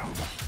on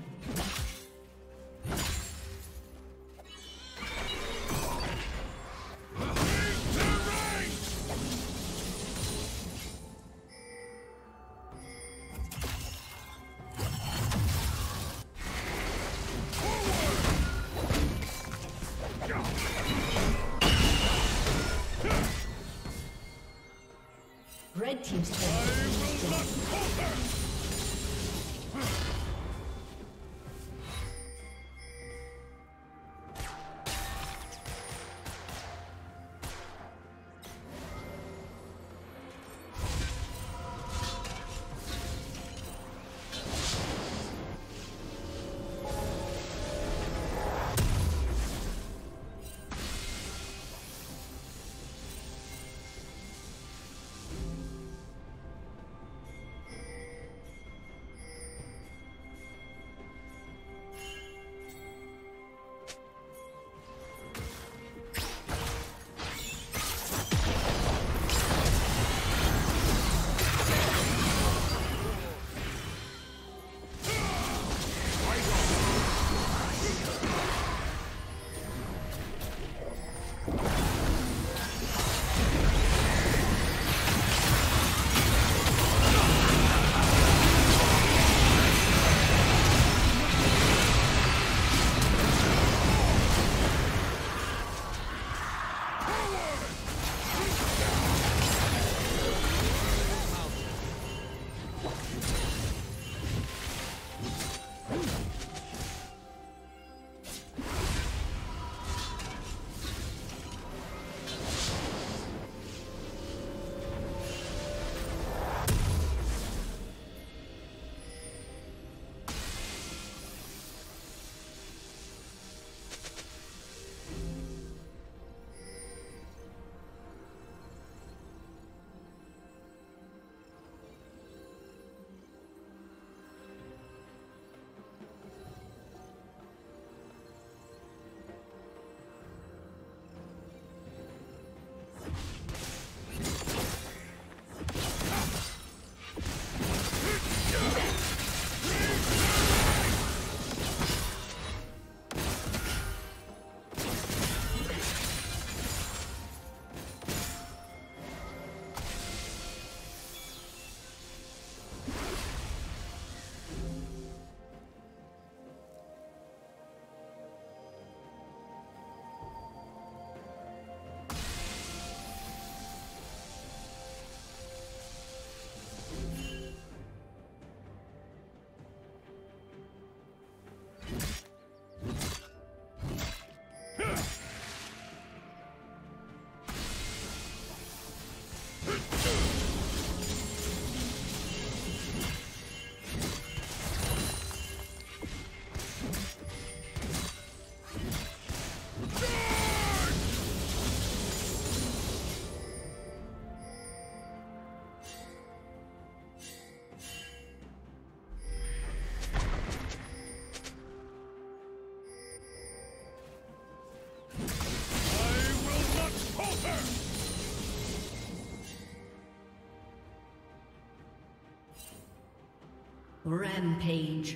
Rampage.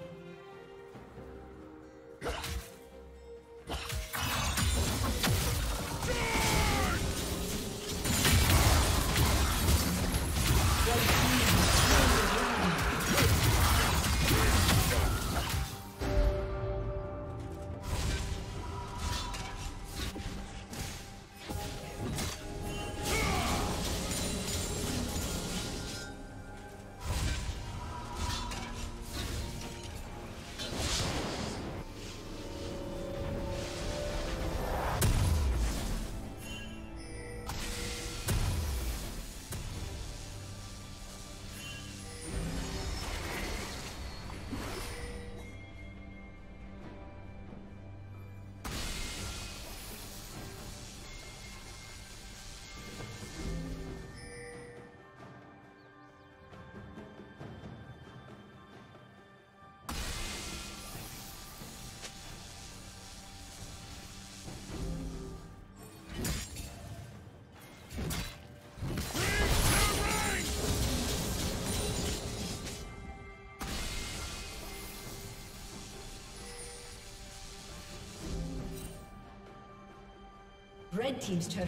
Red Team's turret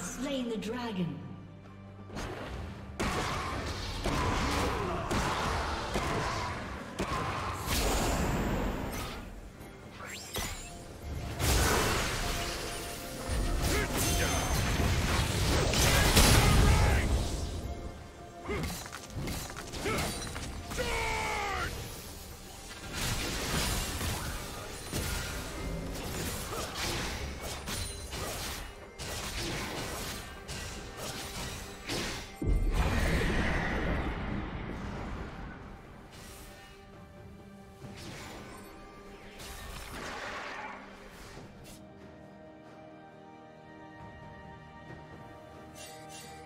Slain the dragon.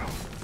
Kill.